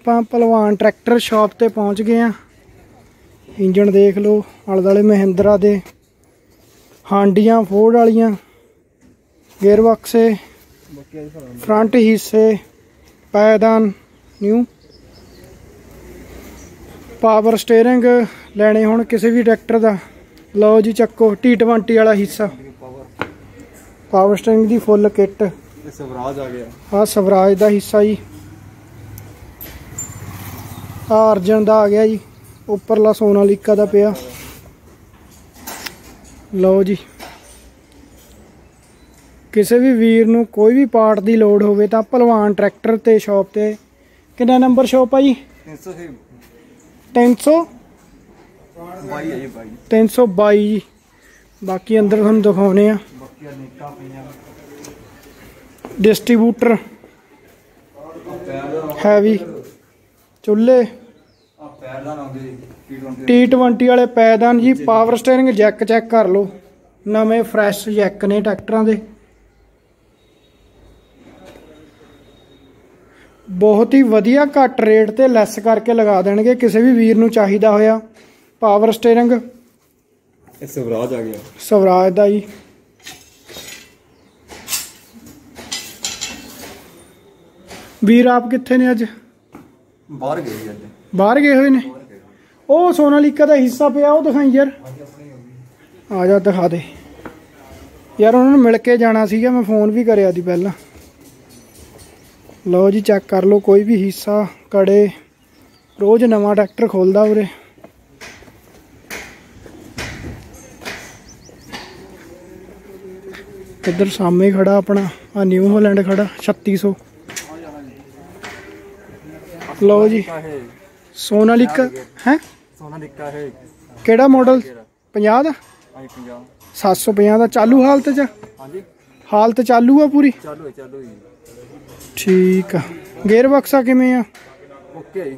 ਆਪਾਂ ਪਹਿਲਵਾਨ tractor shop ਤੇ ਪਹੁੰਚ ਗਏ ਆ ਇੰਜਣ ਦੇਖ ਲਓ ਆਲੇ ਦੁਆਲੇ ਮਹਿੰਦਰਾ ਦੇ ਹਾਂਡੀਆਂ ਫੋਰਡ ਵਾਲੀਆਂ ਗੇਅਰ ਬਕਸੇ ਫਰੰਟ ਹਿੱਸੇ ਪਾਇਦਾਨ ਨਿਊ। ਪਾਵਰ ਸਟੀਅਰਿੰਗ ਲੈਣੇ ਹੁਣ ਕਿਸੇ ਵੀ ਟਰੈਕਟਰ ਦਾ। ਲਓ ਜੀ ਚੱਕੋ T20 ਵਾਲਾ ਹਿੱਸਾ। ਪਾਵਰ ਸਟੀਅਰਿੰਗ ਦੀ ਫੁੱਲ ਕਿੱਟ। ਇਹ ਸਵਰਾਜ ਆ ਗਿਆ। ਆ ਸਵਰਾਜ ਦਾ ਹਿੱਸਾ ਜੀ। ਆਰਜਨ ਦਾ ਆ ਗਿਆ ਜੀ, ਉੱਪਰਲਾ ਸੋਨਾਲੀਕਾ ਦਾ ਪਿਆ। ਲਓ ਜੀ। ਕਿਸੇ ਵੀ ਵੀਰ ਨੂੰ ਕੋਈ ਵੀ ਪਾਰਟ ਦੀ ਲੋੜ ਹੋਵੇ ਤਾਂ ਭਲਵਾਨ ਟਰੈਕਟਰ ਤੇ ਸ਼ਾਪ ਤੇ। ਕਿੰਨਾ ਨੰਬਰ ਸ਼ਾਪ ਆ ਜੀ? 300 ਸੀ 300 ਬਾਈ ਹੈ ਜੀ ਬਾਈ 322 ਜੀ। ਬਾਕੀ ਅੰਦਰ ਤੁਹਾਨੂੰ ਦਿਖਾਉਨੇ ਆ। ਬਾਕੀ ਡਿਸਟ੍ਰੀਬਿਊਟਰ। ਹੈਵੀ। ਚੁੱਲ੍ਹੇ। T20 T20 ਵਾਲੇ। ਪੈਦਾਨ ਜੀ ਪਾਵਰ ਸਟੀਅਰਿੰਗ ਜੈਕ ਚੈੱਕ ਕਰ ਲਓ। ਨਵੇਂ ਫਰੈਸ਼ ਜੈਕ ਨੇ ਟਰੈਕਟਰਾਂ ਦੇ। ਬਹੁਤ ਹੀ ਵਧੀਆ ਘੱਟ ਰੇਟ ਤੇ ਲੈਸ ਕਰਕੇ ਲਗਾ ਦੇਣਗੇ। ਕਿਸੇ ਵੀ ਵੀਰ ਨੂੰ ਚਾਹੀਦਾ ਹੋਇਆ ਪਾਵਰ ਸਟੀਅਰਿੰਗ ਇਹ ਸਵਰਾਜ ਆ ਗਿਆ। ਸਵਰਾਜ ਦਾ ਜੀ। ਵੀਰ ਆਪ ਕਿੱਥੇ ਨੇ ਅੱਜ? ਬਾਹਰ ਗਏ ਜੀ ਅੱਜ। ਬਾਹਰ ਗਏ ਹੋਏ ਨੇ? ਉਹ ਸੋਨਾਲੀਕਾ ਦਾ ਹਿੱਸਾ ਪਿਆ ਉਹ ਦਿਖਾਈ ਯਾਰ। ਆ ਜਾ। ਦਿਖਾ ਦੇ। ਯਾਰ ਉਹਨਾਂ ਨੂੰ ਮਿਲ ਕੇ ਜਾਣਾ ਸੀਗਾ ਮੈਂ ਫੋਨ ਵੀ ਕਰਿਆ ਸੀ ਪਹਿਲਾਂ। ਲਓ ਜੀ ਚੈੱਕ ਕਰ ਲਓ ਕੋਈ ਵੀ ਹਿੱਸਾ ਕੜੇ ਰੋਜ਼ ਨਵਾਂ ਟਰੈਕਟਰ ਖੋਲਦਾ ਉਰੇ। ਇੱਧਰ ਸਾਹਮਣੇ ਖੜਾ ਆਪਣਾ ਆ ਨਿਊ ਹਾਲੈਂਡ ਖੜਾ 3600 ਲਓ ਜੀ। ਹੈ। ਸੋਨਾਲੀਕਾ ਹੈ। ਸੋਨਾ ਨਿੱਕਾ ਹੈ। ਕਿਹੜਾ ਮਾਡਲ 50 ਦਾ? ਆਈ 50 750 ਦਾ ਚਾਲੂ ਹਾਲਤ 'ਚ? ਹਾਂਜੀ। ਹਾਲਤ ਚਾਲੂ ਆ ਪੂਰੀ? ਚਾਲੂ ਹੈ ਚਾਲੂ ਜੀ ਠੀਕ ਆ। ਗੇਅਰ ਬਕਸਾ ਕਿਵੇਂ ਆ? ਓਕੇ। ਜੀ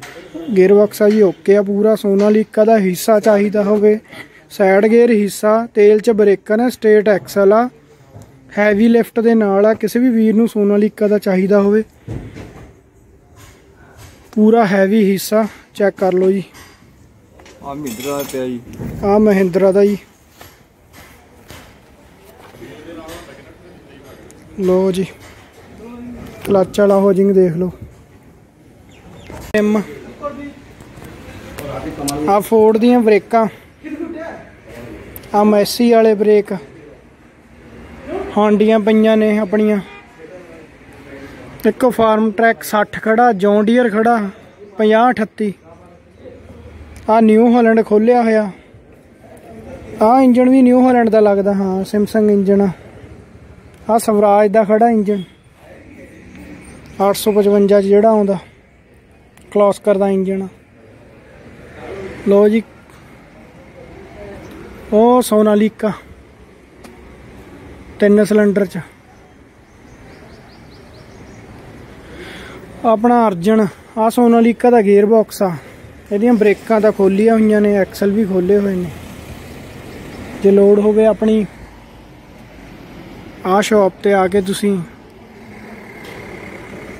ਗੇਅਰ ਬਕਸਾ ਜੀ ਓਕੇ ਆ ਪੂਰਾ। ਸੋਨਾਲੀਕਾ ਦਾ ਹਿੱਸਾ ਚਾਹੀਦਾ ਹੋਵੇ। ਸਾਈਡ ਗੇਅਰ ਹਿੱਸਾ ਤੇਲ 'ਚ ਬ੍ਰੇਕਾਂ ਨੇ ਸਟੇਟ ਐਕਸਲ ਆ। ਹੈਵੀ ਲਿਫਟ ਦੇ ਨਾਲ ਆ। ਕਿਸੇ ਵੀ ਵੀਰ ਨੂੰ ਸੋਨਾਲੀਕਾ ਦਾ ਚਾਹੀਦਾ ਹੋਵੇ। ਪੂਰਾ ਹੈਵੀ ਹਿੱਸਾ ਚੈੱਕ ਕਰ ਲਓ ਜੀ। ਆ ਮਹਿੰਦਰਾ ਦਾ ਪਿਆ ਜੀ। ਆ ਮਹਿੰਦਰਾ ਦਾ ਜੀ। ਲੋ ਜੀ ਕਲੱਚ ਵਾਲਾ ਹੋਜਿੰਗ ਦੇਖ ਲਓ। ਐਮ ਆ ਫੋਰਡ ਦੀਆਂ ਬ੍ਰੇਕਾਂ। ਆ ਮੈਸੀ ਵਾਲੇ ਬ੍ਰੇਕ। ਹਾਂਡੀਆਂ ਪਈਆਂ ਨੇ ਆਪਣੀਆਂ। ਇੱਕ ਫਾਰਮ ਟਰੈਕ 60 ਖੜਾ ਜੌਂਡੀਅਰ ਖੜਾ 50 38 ਆ ਨਿਊ ਹਾਲੈਂਡ ਖੋਲਿਆ ਹੋਇਆ। ਆ ਇੰਜਨ ਵੀ ਨਿਊ ਹਾਲੈਂਡ ਦਾ ਲੱਗਦਾ, ਹਾਂ ਸੈਮਸੰਗ ਇੰਜਨ ਆ। ਆ ਸਵਰਾਜ ਦਾ ਖੜਾ ਇੰਜਨ 855 ਚ ਜਿਹੜਾ ਆਉਂਦਾ, ਕਲੋਸਕਰ ਦਾ ਇੰਜਨ ਲੋ ਜੀ। ਉਹ ਸੋਨਾਲੀਕਾ, ਤਿੰਨ ਸਿਲੰਡਰ ਚ। ਆਪਣਾ ਅਰਜਨ ਆ ਸੋਨਾਲੀਕਾ ਦਾ ਗੇਅਰ ਬਾਕਸ ਆ। ਇਹਦੀਆਂ ਬ੍ਰੇਕਾਂ ਤਾਂ ਖੋਲੀਆਂ ਹੋਈਆਂ ਨੇ ਐਕਸਲ ਵੀ ਖੋਲੇ ਹੋਏ ਨੇ। ਜੇ ਲੋਡ ਹੋਵੇ ਆਪਣੀ ਆ ਸ਼ਾਪ ਤੇ ਆ ਕੇ ਤੁਸੀਂ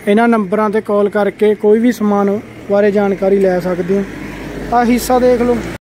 ਇਹਨਾਂ ਨੰਬਰਾਂ ਤੇ ਕਾਲ ਕਰਕੇ ਕੋਈ ਵੀ ਸਮਾਨ ਬਾਰੇ ਜਾਣਕਾਰੀ ਲੈ ਸਕਦੇ ਹੋ। ਆ ਹਿੱਸਾ ਦੇਖ ਲਓ।